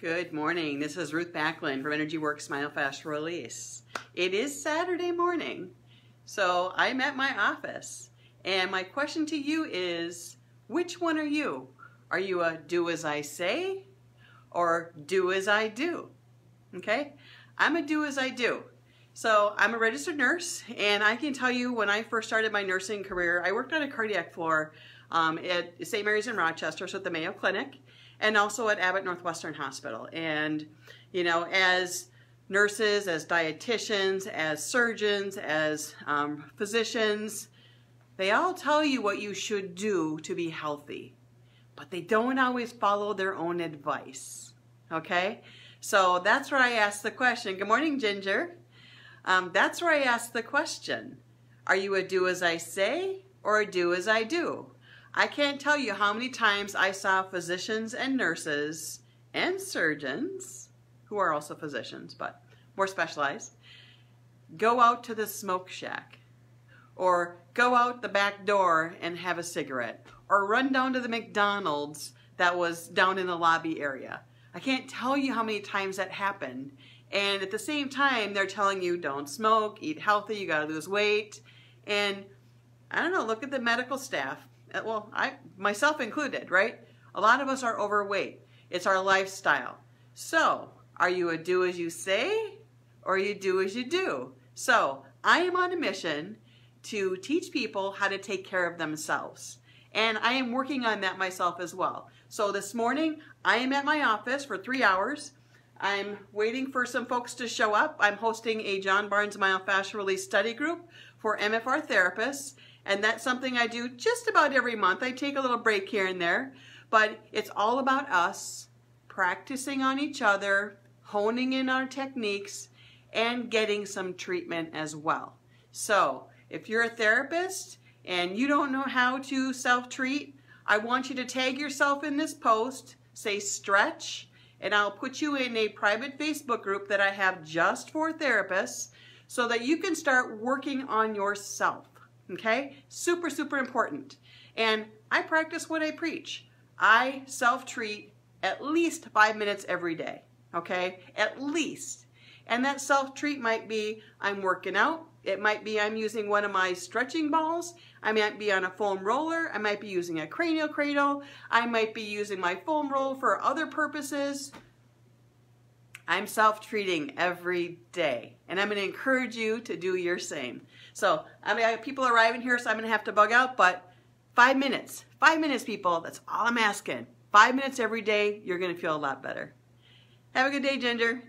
Good morning. This is Ruth Backlund from Energy Works Myofascial Release. It is Saturday morning, so I'm at my office. And my question to you is, which one are you? Are you a do as I say or do as I do? Okay? I'm a do as I do. So I'm a registered nurse, and I can tell you when I first started my nursing career, I worked on a cardiac floor um, at St. Mary's in Rochester, so at the Mayo Clinic and also at Abbott Northwestern Hospital. And, you know, as nurses, as dietitians, as surgeons, as um, physicians, they all tell you what you should do to be healthy, but they don't always follow their own advice. Okay? So that's where I ask the question. Good morning, Ginger. Um, that's where I ask the question. Are you a do as I say or a do as I do? I can't tell you how many times I saw physicians and nurses and surgeons, who are also physicians, but more specialized, go out to the smoke shack or go out the back door and have a cigarette or run down to the McDonald's that was down in the lobby area. I can't tell you how many times that happened. And at the same time, they're telling you don't smoke, eat healthy, you gotta lose weight. And I don't know, look at the medical staff. Uh, well, I myself included, right? A lot of us are overweight. It's our lifestyle. So, are you a do as you say or you do as you do? So, I am on a mission to teach people how to take care of themselves. And I am working on that myself as well. So this morning, I am at my office for three hours. I'm waiting for some folks to show up. I'm hosting a John Barnes Myofascial Release study group for MFR therapists. And that's something I do just about every month. I take a little break here and there, but it's all about us practicing on each other, honing in our techniques, and getting some treatment as well. So if you're a therapist and you don't know how to self-treat, I want you to tag yourself in this post, say stretch, and I'll put you in a private Facebook group that I have just for therapists so that you can start working on yourself okay? Super, super important. And I practice what I preach. I self-treat at least five minutes every day, okay? At least. And that self-treat might be I'm working out. It might be I'm using one of my stretching balls. I might be on a foam roller. I might be using a cranial cradle. I might be using my foam roll for other purposes. I'm self-treating every day, and I'm going to encourage you to do your same. So I mean, people arriving here, so I'm going to have to bug out, but five minutes, five minutes, people. That's all I'm asking. Five minutes every day, you're going to feel a lot better. Have a good day, Ginger.